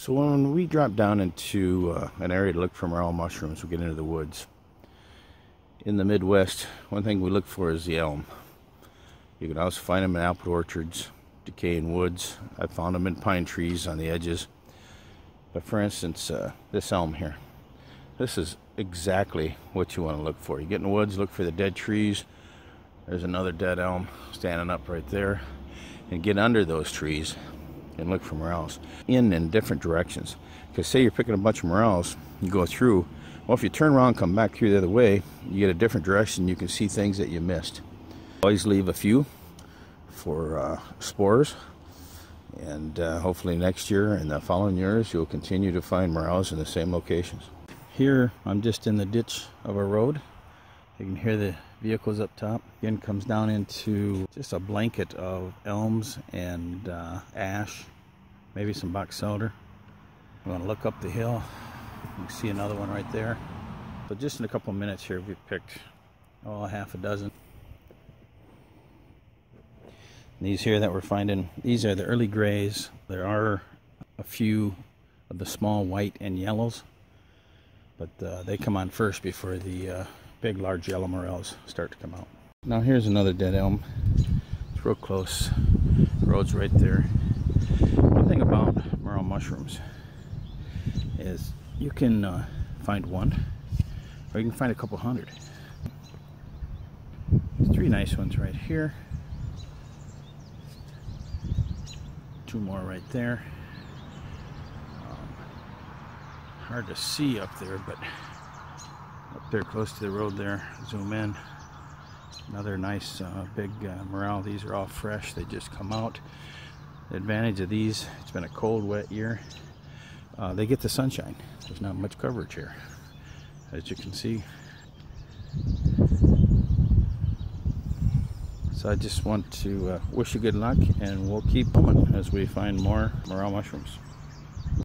So when we drop down into uh, an area to look for morel mushrooms, we get into the woods. In the Midwest, one thing we look for is the elm. You can also find them in apple orchards, decaying woods. I've found them in pine trees on the edges. But for instance, uh, this elm here. This is exactly what you want to look for. You get in the woods, look for the dead trees. There's another dead elm standing up right there. And get under those trees and look for morels in in different directions. Because say you're picking a bunch of morels, you go through. Well, if you turn around, come back through the other way, you get a different direction. You can see things that you missed. Always leave a few for uh, spores. And uh, hopefully next year and the following years, you'll continue to find morels in the same locations. Here, I'm just in the ditch of a road. You can hear the vehicles up top. Again, comes down into just a blanket of elms and uh, ash, maybe some box elder. I'm going to look up the hill. You see another one right there. So just in a couple minutes here, we've picked oh, half a dozen. These here that we're finding, these are the early grays. There are a few of the small white and yellows, but uh, they come on first before the uh, big large yellow morels start to come out. Now here's another dead elm. It's real close. Road's right there. One thing about morel mushrooms is you can uh, find one or you can find a couple hundred. Three nice ones right here. Two more right there. Um, hard to see up there, but up there close to the road there zoom in another nice uh, big uh, morel these are all fresh they just come out advantage of these. It's been a cold wet year. Uh, they get the sunshine. There's not much coverage here as you can see. So I just want to uh, wish you good luck and we'll keep going as we find more morel mushrooms